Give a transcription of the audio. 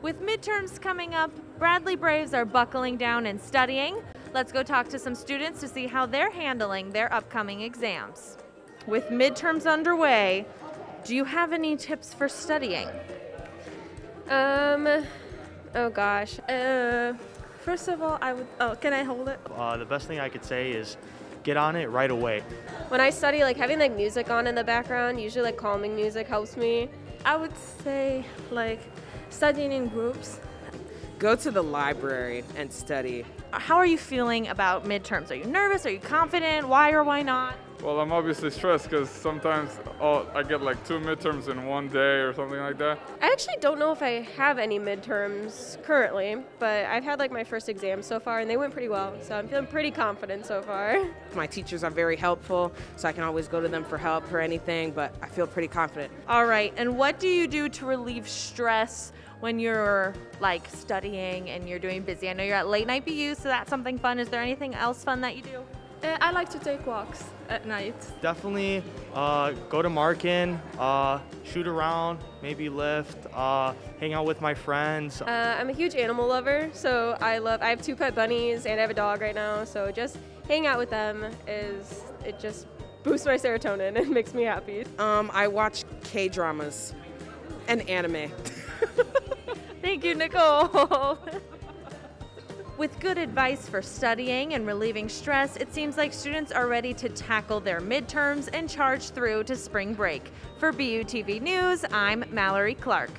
With midterms coming up, Bradley Braves are buckling down and studying. Let's go talk to some students to see how they're handling their upcoming exams. With midterms underway, do you have any tips for studying? Um, oh gosh. Uh, first of all, I would. Oh, can I hold it? Uh, the best thing I could say is get on it right away. When I study, like having like music on in the background, usually like calming music helps me. I would say like studying in groups. Go to the library and study. How are you feeling about midterms? Are you nervous? Are you confident? Why or why not? Well, I'm obviously stressed because sometimes oh, I get like two midterms in one day or something like that. I actually don't know if I have any midterms currently, but I've had like my first exam so far and they went pretty well, so I'm feeling pretty confident so far. My teachers are very helpful, so I can always go to them for help for anything, but I feel pretty confident. All right, and what do you do to relieve stress when you're like studying and you're doing busy? I know you're at late night BU, so that's something fun. Is there anything else fun that you do? Uh, I like to take walks at night. Definitely uh, go to Markin, uh, shoot around, maybe lift, uh, hang out with my friends. Uh, I'm a huge animal lover, so I love. I have two pet bunnies and I have a dog right now, so just hang out with them is it just boosts my serotonin and makes me happy. Um, I watch K dramas and anime. Thank you, Nicole. With good advice for studying and relieving stress, it seems like students are ready to tackle their midterms and charge through to spring break. For BUTV News, I'm Mallory Clark.